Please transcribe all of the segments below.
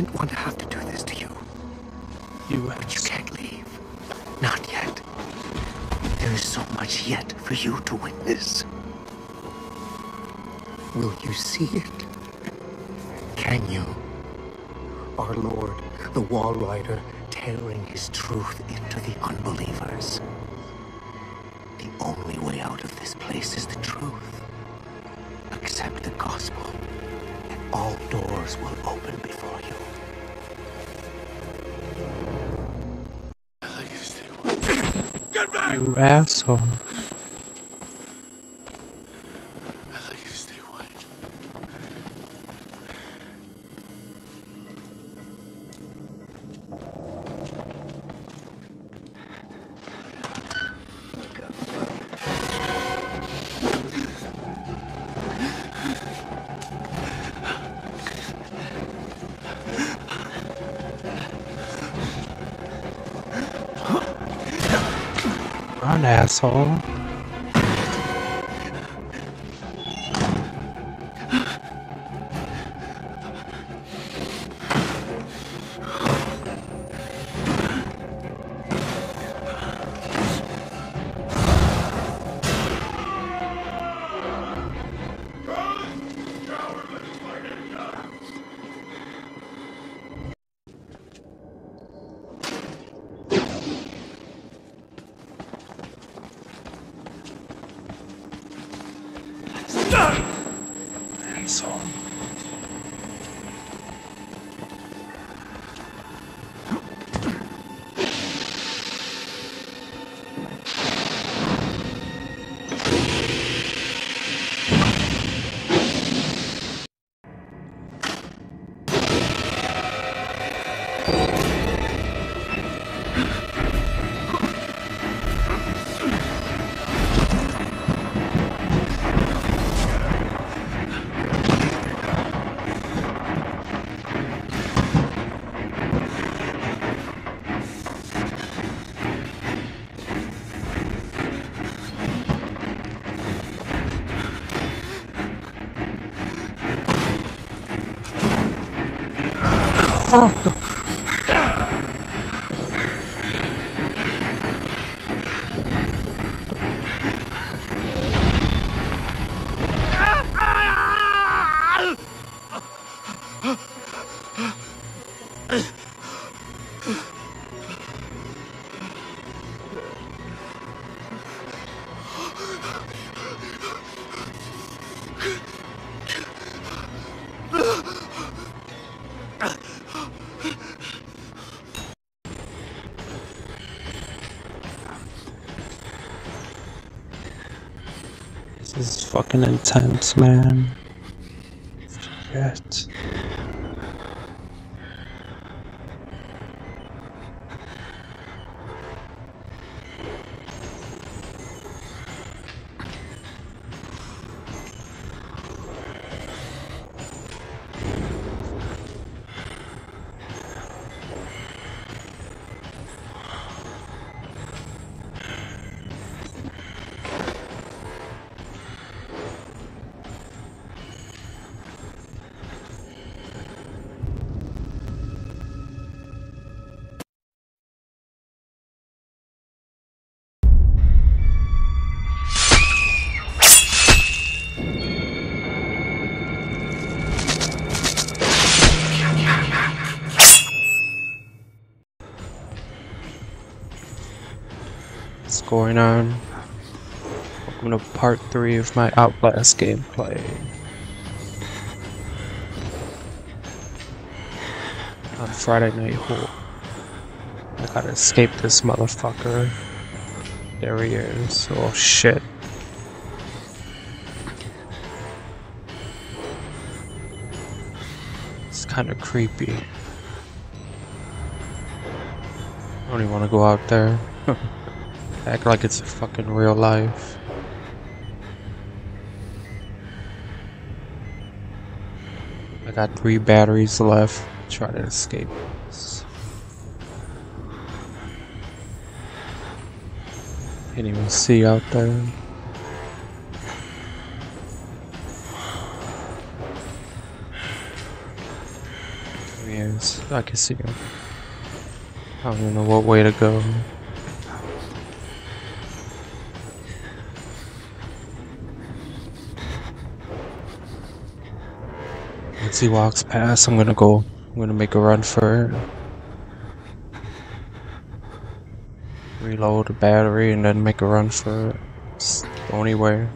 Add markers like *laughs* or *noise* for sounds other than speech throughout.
didn't want to have to do this to you. You But you can't leave. Not yet. There is so much yet for you to witness. Will you see it? Can you? Our Lord, the Walrider, tearing his truth into the unbelievers. The only way out of this place is the truth. Accept the gospel, and all doors will open before you. Asshole. Run, fucking intense, man. going on? Welcome to part 3 of my Outlast gameplay. On Friday Night Hole. I gotta escape this motherfucker. There he is. Oh shit. It's kinda creepy. I don't even wanna go out there. *laughs* Act like it's a fucking real life. I got three batteries left. Try to escape. Can't even see out there. Yes, I can see him. I don't even know what way to go. He walks past, I'm gonna go. I'm gonna make a run for it. Reload the battery and then make a run for it. Only way.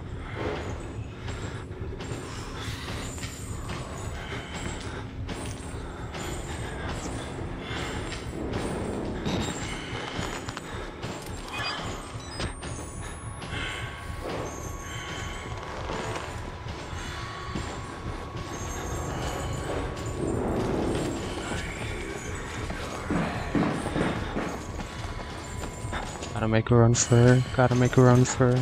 Gotta make a run for it. Gotta make a run for it.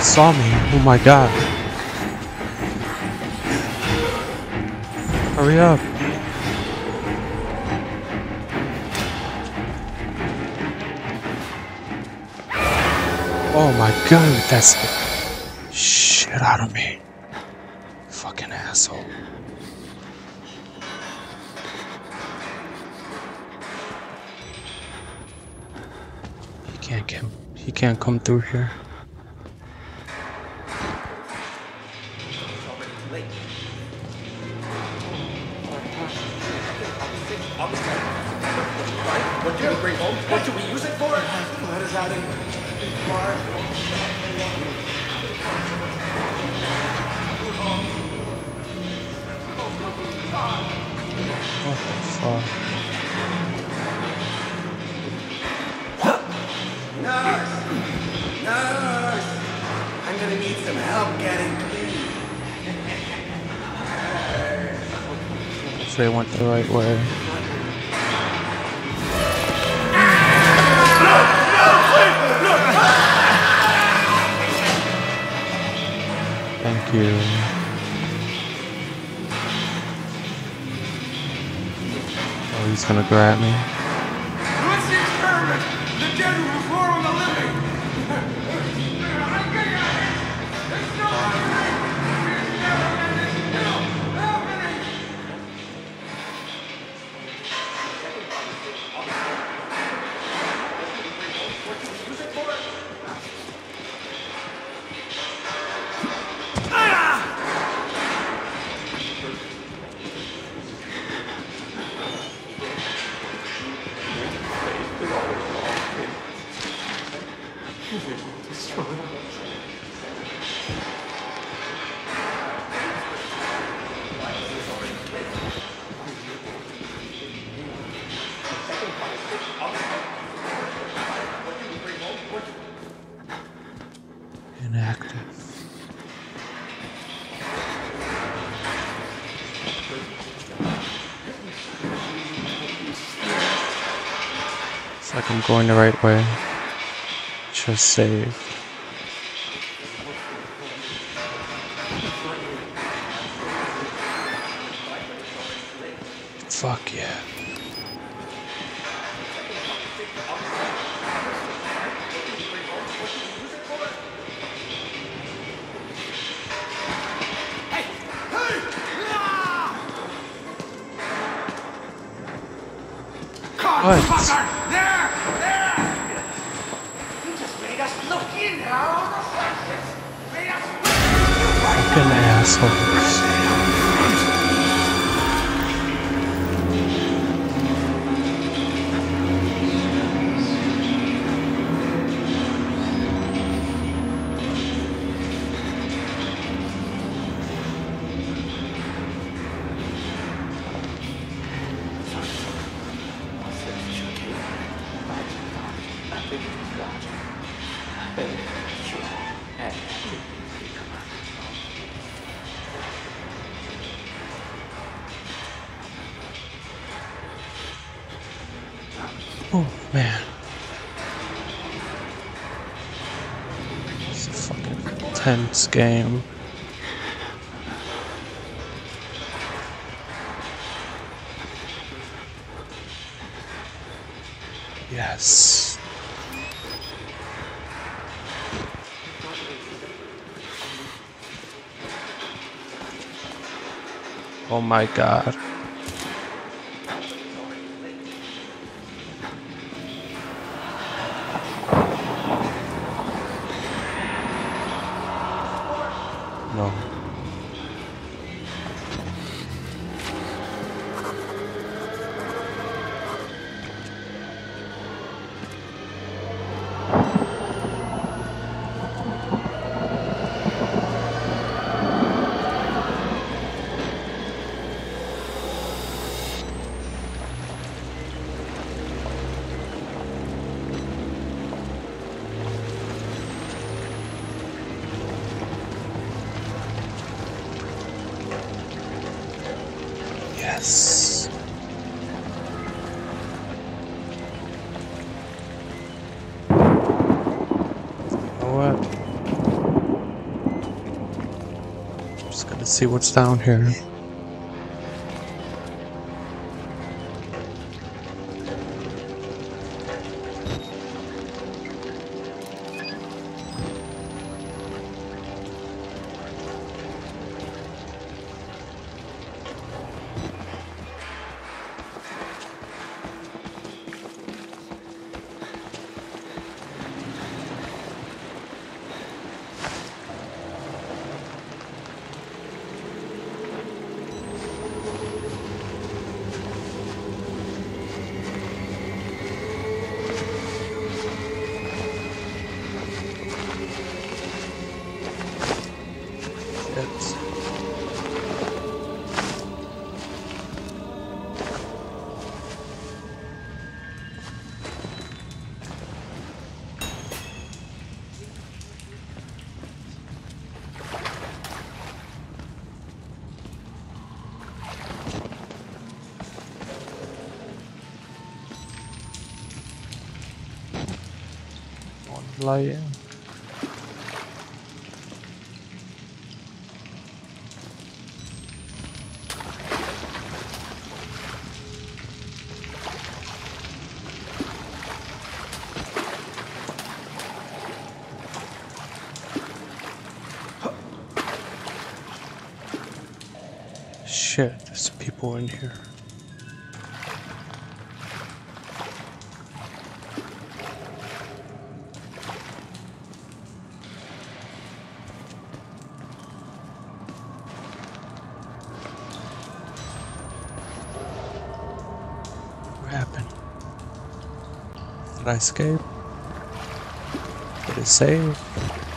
Saw me. Oh my god. Hurry up. Oh my god, that's shit out of me. Fucking asshole. He can't get he can't come through here. They went the right way. Thank you. Oh, he's gonna grab me. The dead will the living. Going the right way. Just save. Intense game. Yes. Oh my god. See what's down here. Layer. Shit, there's people in here. I escape? It save? Shit.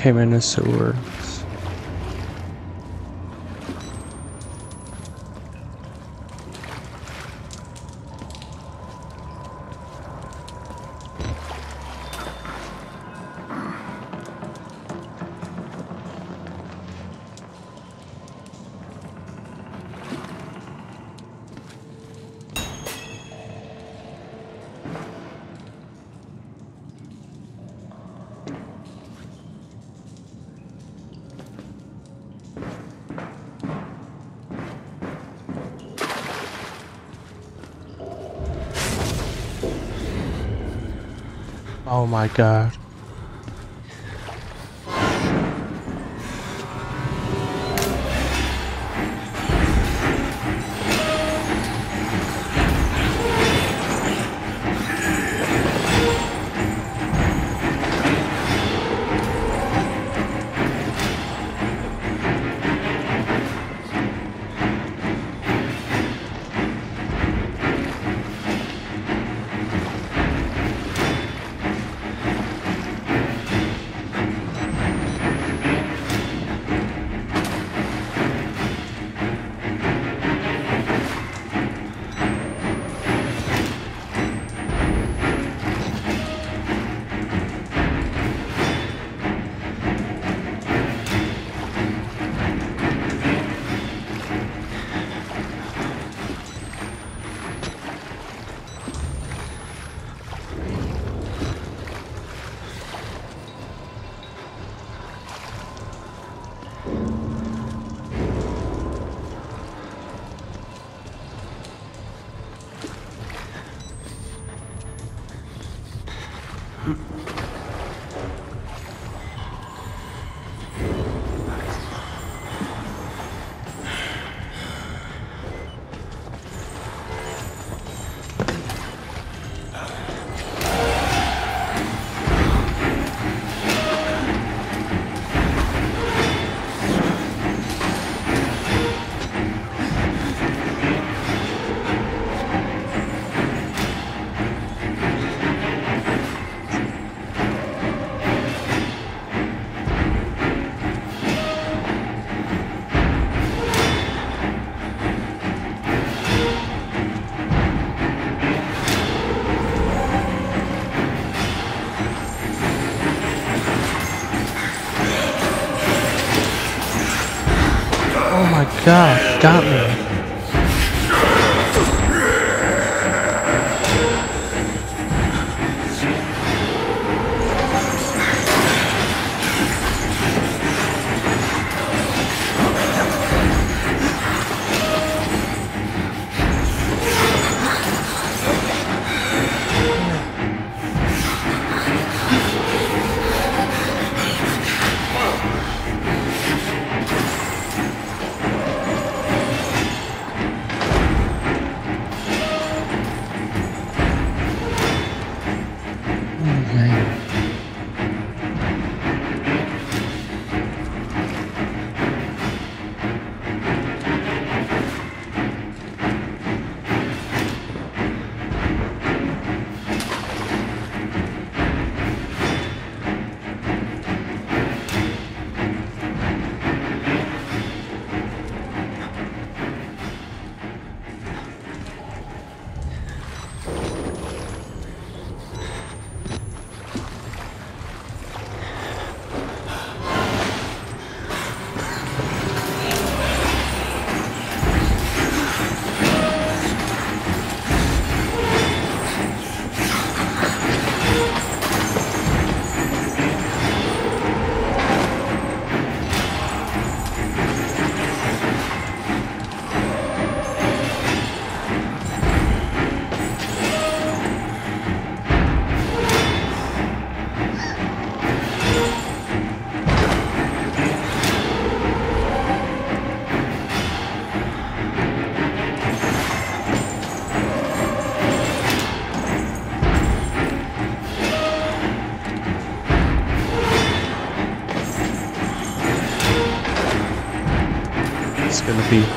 Came in the sewers. My god. God, got me.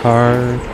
Hard.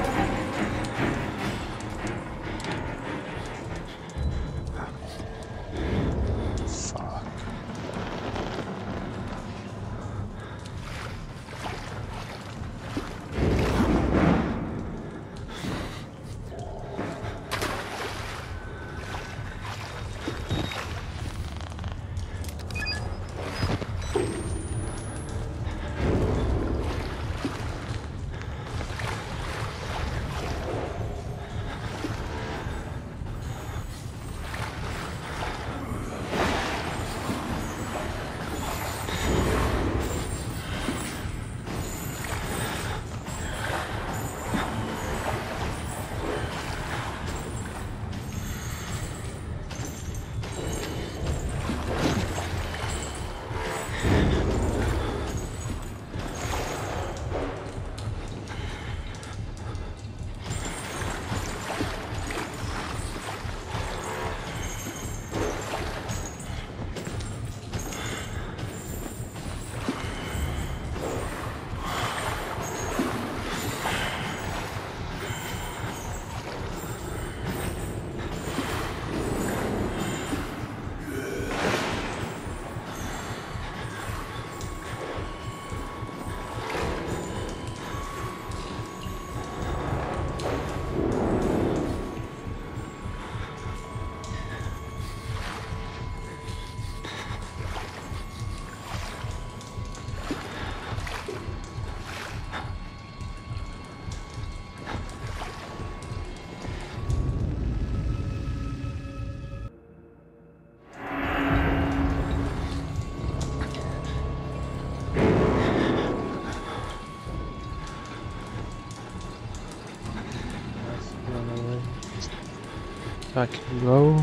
I can go.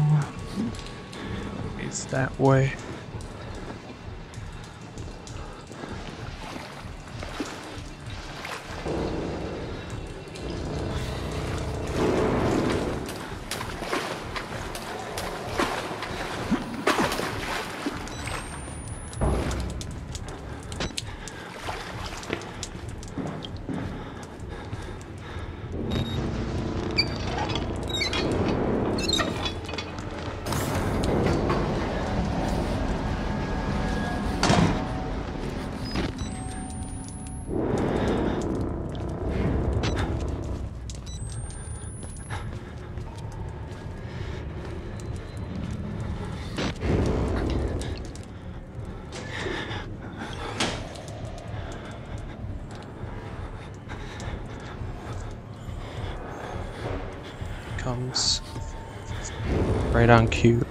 It's that way. Right on cue.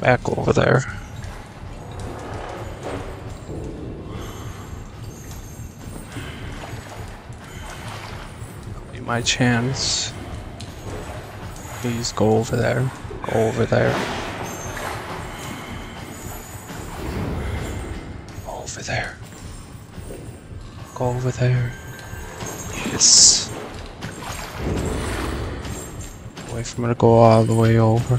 Back over there. Be my chance. Please go over there. Go over there. Go over there. Go over there. Yes. Wait for me to go all the way over.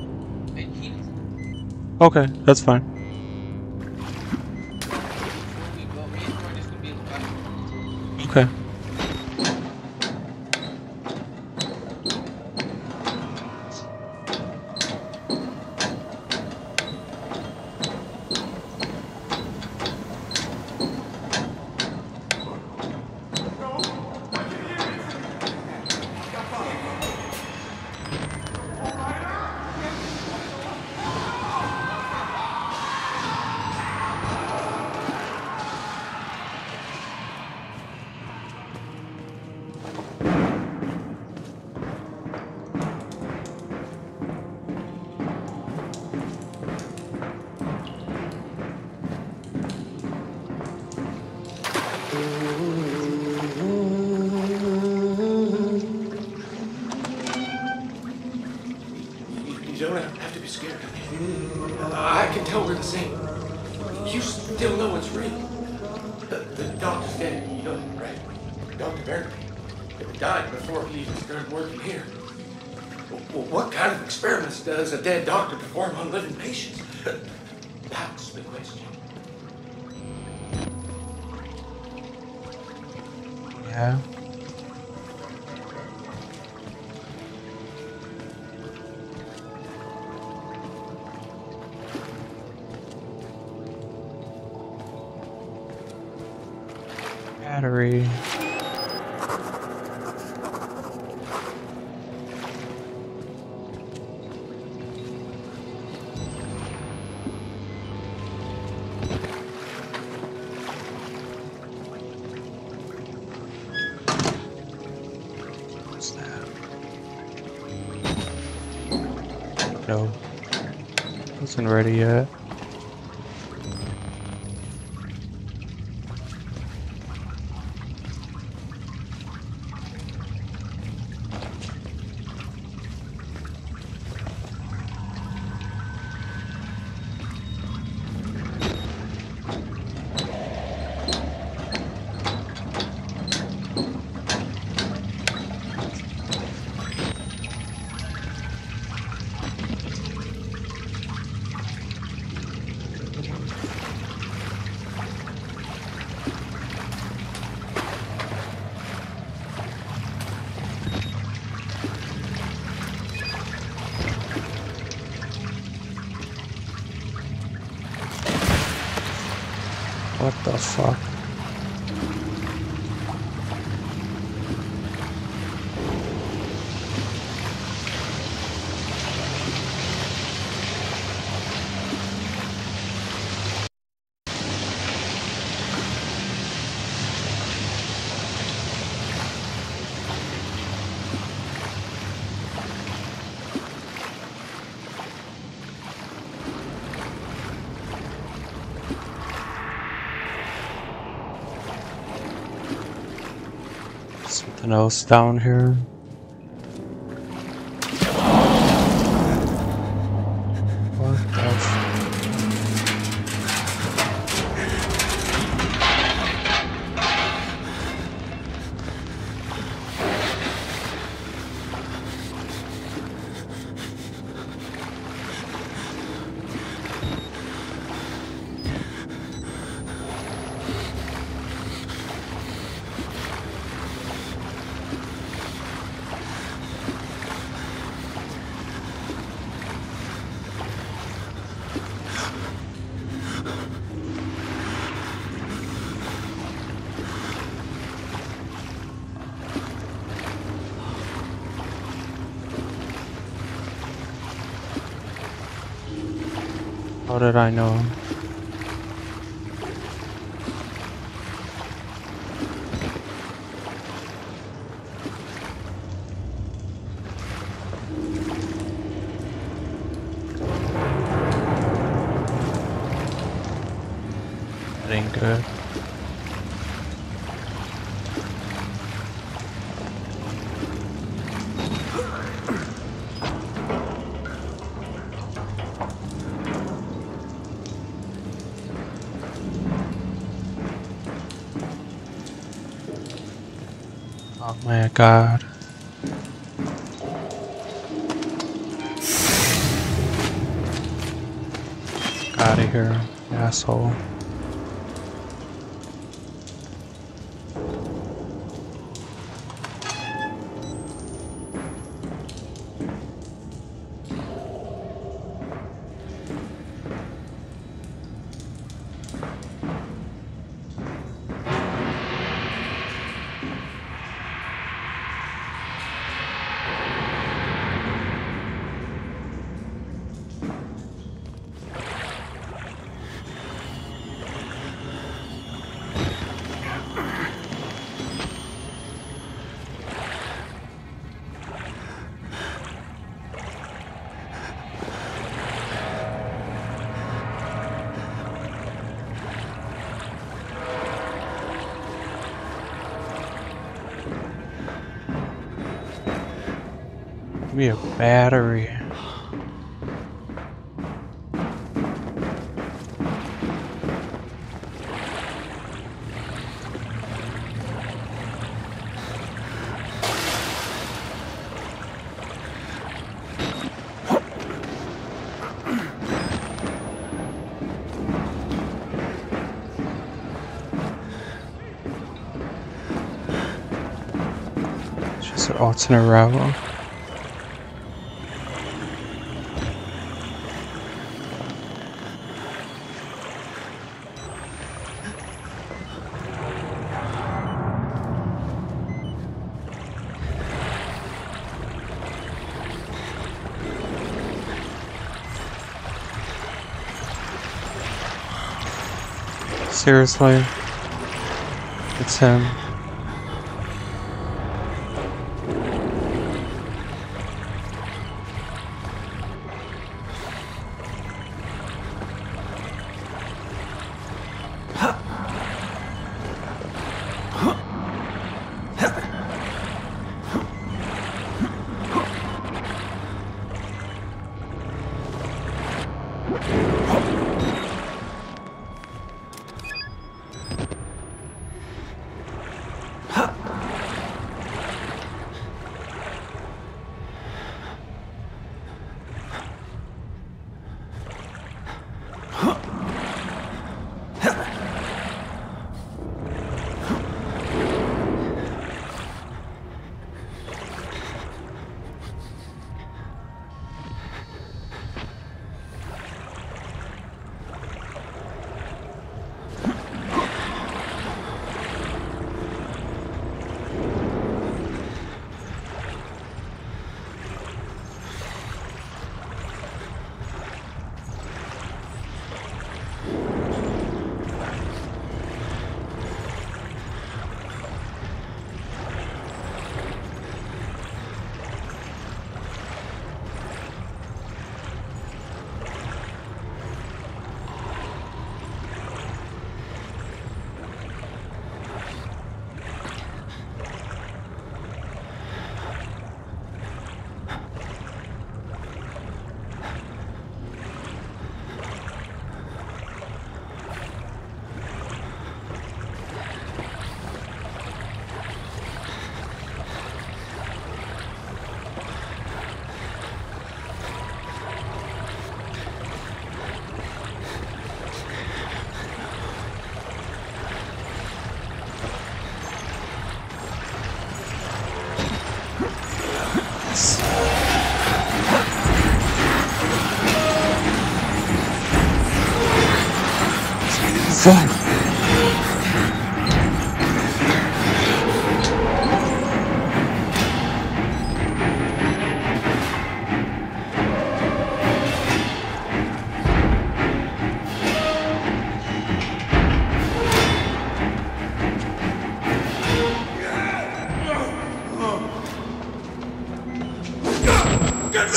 Okay, that's fine. was that? No. Wasn't ready yet. else down here. How did I know? God. Out of here, asshole. Me a battery. It's just an alternate route. Seriously? It's him.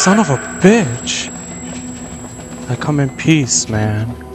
Son of a bitch. I come in peace, man.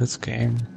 This game.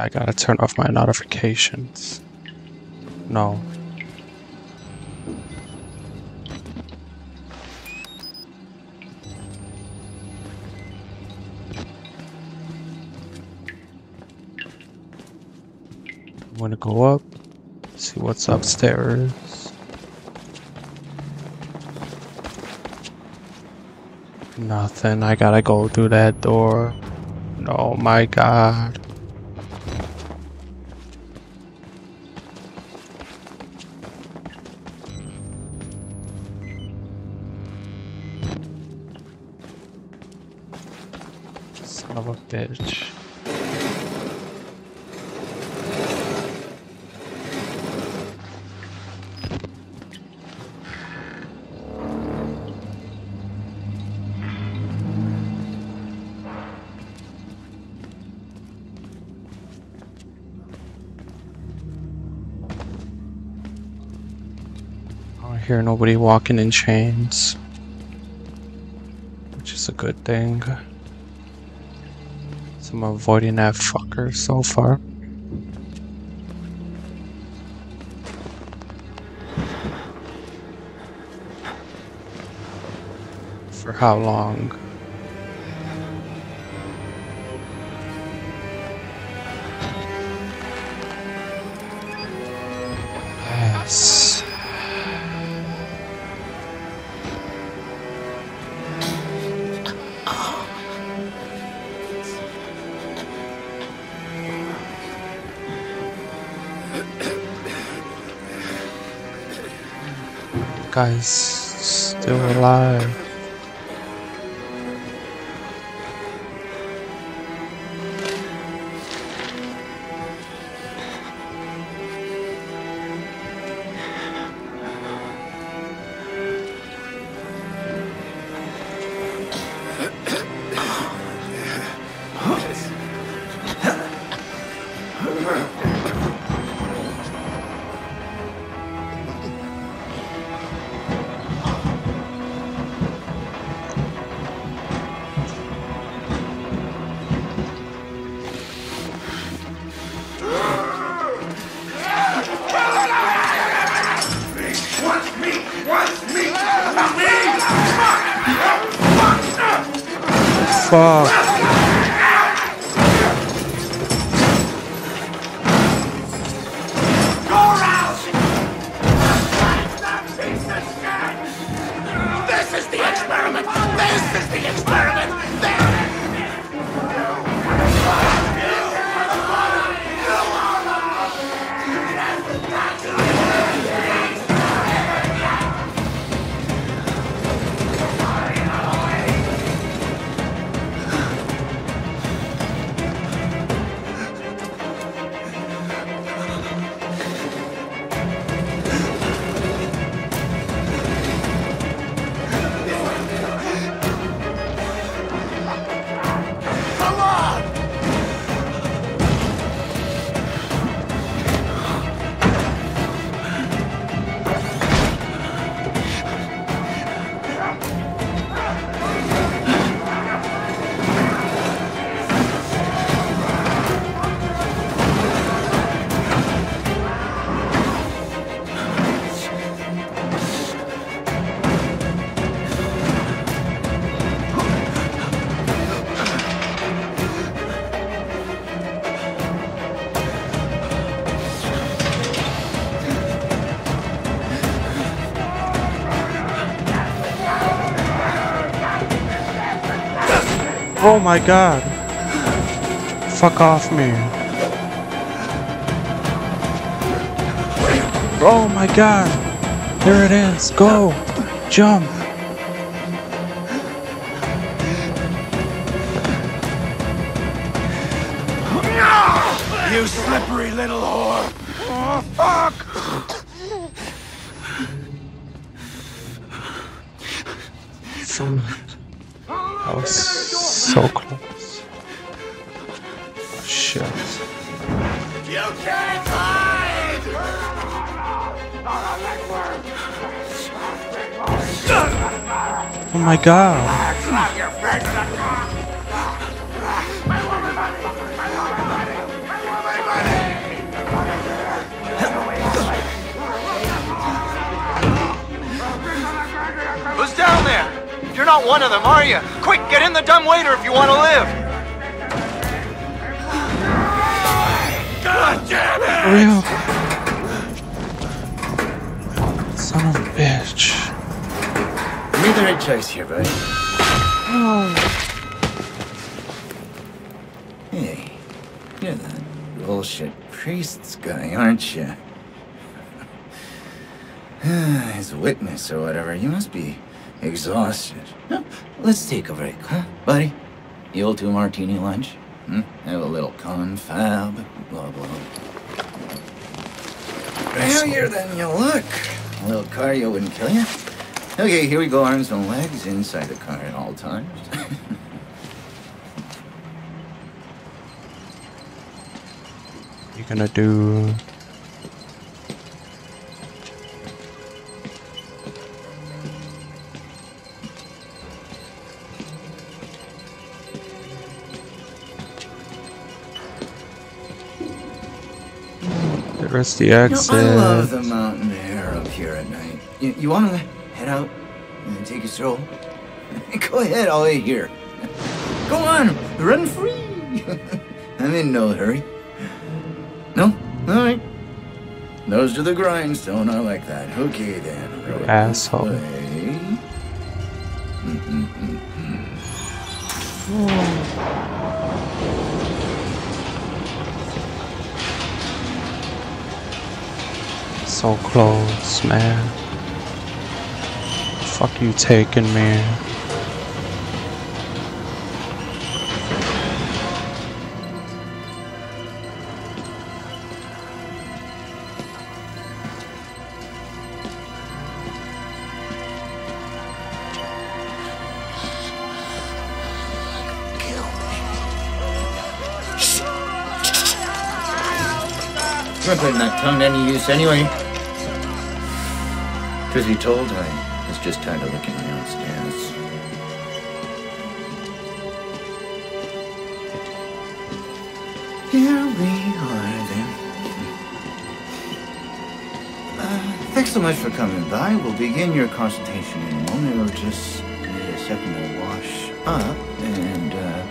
I gotta turn off my notifications. No. I'm gonna go up, see what's upstairs. Nothing. I gotta go through that door. Oh my god. Of a bitch. I hear nobody walking in chains, which is a good thing. So I'm avoiding that fucker so far. For how long? Guy's still alive. Fuck. Oh my god. Fuck off me. Oh my god. There it is. Go. Jump. You slippery little whore! Oh, fuck! My god. Who's down there? You're not one of them, are you? Quick, get in the dumb waiter if you want to live. God damn it! For real? Son of a bitch. You made the right choice here, buddy. Hey, you're that bullshit priest's guy, aren't you? *sighs* As a witness or whatever, you must be exhausted. Let's take a break, huh, buddy? The old two martini lunch? Hmm? Have a little confab, blah blah. Heavier than you look. A little cardio wouldn't kill you. *laughs* Okay, here we go, arms and legs inside the car at all times. *laughs* You're gonna do There's the You know, exit. I love the mountain air up here at night. You, you want to head out and take a stroll? *laughs* Go ahead, I'll wait here. Go on, run free. *laughs* I'm in no hurry. No? All right. Nose to the grindstone, I like that. Okay then. Roll asshole. So close, man. Fuck you taking me. Putting that tongue to any use anyway. Truth be told, I was just tired of own stance. Here we are then. Uh, thanks so much for coming by. We'll begin your consultation in a moment. We'll just need a second to wash up and, uh,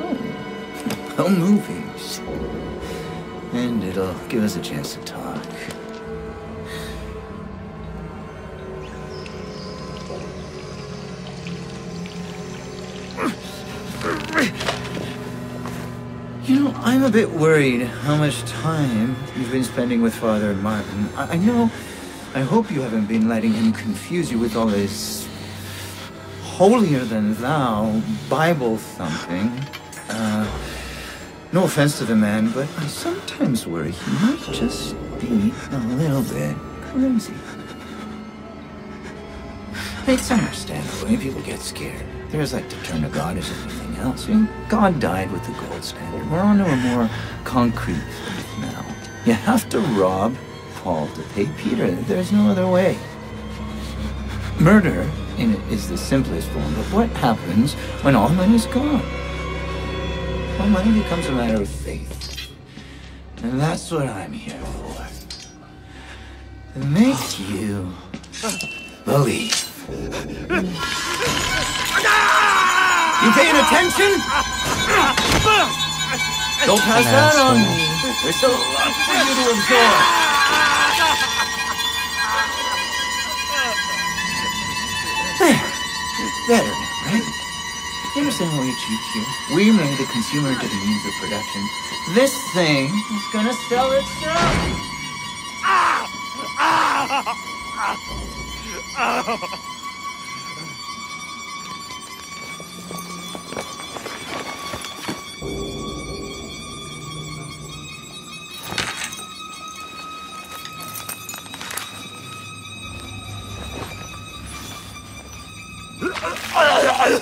oh, *laughs* oh movies. And it'll give us a chance to talk. You know, I'm a bit worried how much time you've been spending with Father Martin. I, I know, I hope you haven't been letting him confuse you with all this holier than thou Bible thumping. Uh, no offense to the man, but I sometimes worry he might just be a little bit crazy. It's understandable when people get scared. There's like to turn to God as anything else. I God died with the gold standard. We're on to a more concrete faith now. You have to rob Paul to pay Peter. There's no other way. Murder is the simplest form, but what happens when all money's gone? Well, money becomes a matter of faith. And that's what I'm here for. To make you believe. *laughs* You paying attention? Don't pass that on me. There's still a lot for you to absorb. There. Better now, right? You understand why we cheat here? We made the consumer into the means of production. This thing is gonna sell itself. Ah! Ah! Ah! 唉呦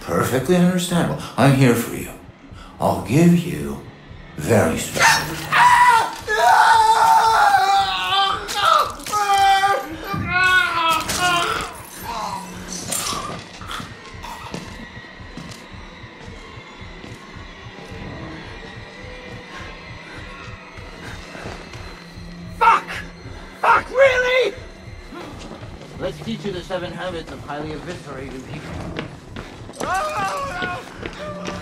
Perfectly understandable. I'm here for you. I'll give you very special *laughs* Let's teach you the seven habits of highly eviscerated people. Oh.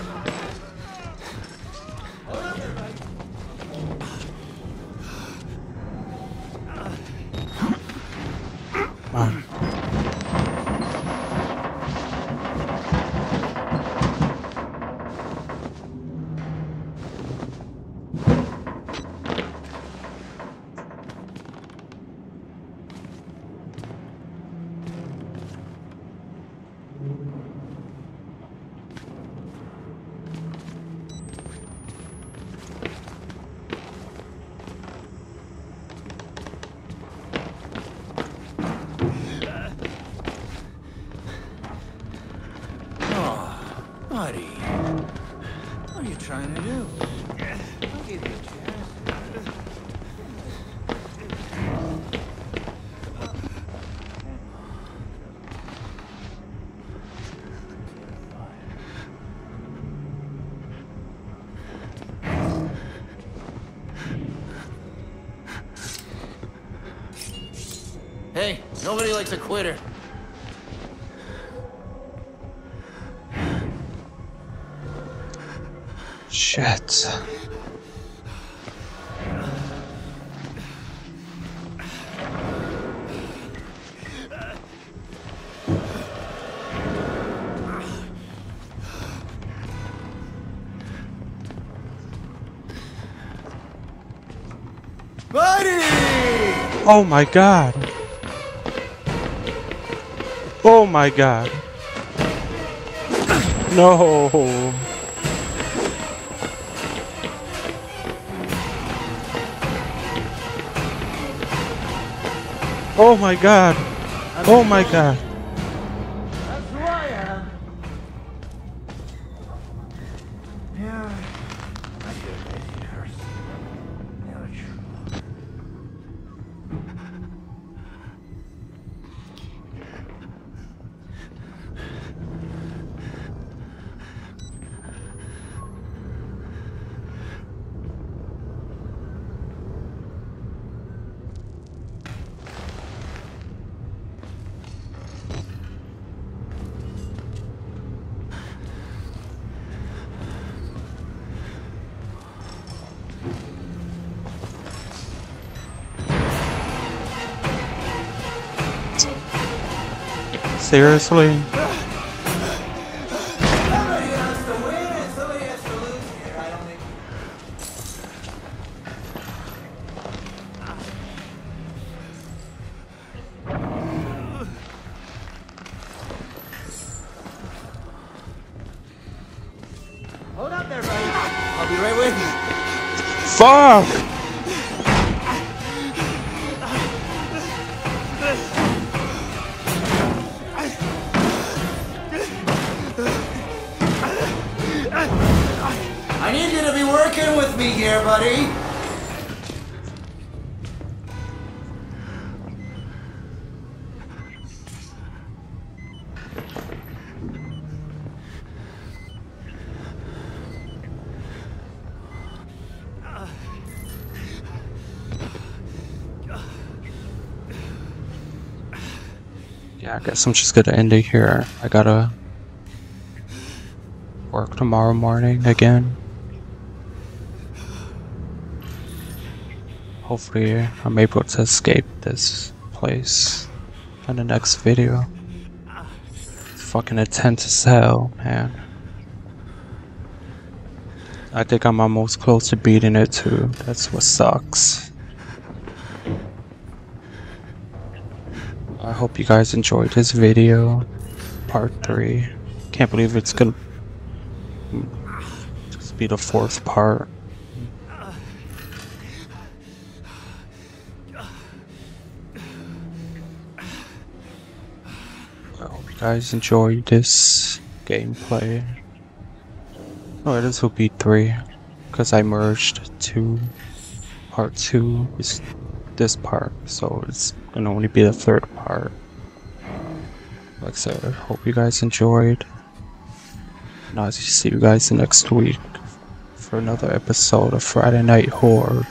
A quitter. Shit. Buddy! Oh my god. Oh my god. No. Oh my god. Oh my god. Seriously? Yeah, I guess I'm just gonna end it here. I gotta work tomorrow morning again. Hopefully, I'm able to escape this place in the next video. It's fucking intense as hell, man. I think I'm almost close to beating it too. That's what sucks. I hope you guys enjoyed this video. Part 3. Can't believe it's gonna just be the fourth part. I hope you guys enjoyed this gameplay. Oh, this will be 3. Because I merged two. Part 2 is this part, so it's gonna only be the third part. Like I said, hope you guys enjoyed. And I'll see you guys next week for another episode of Friday Night Horror.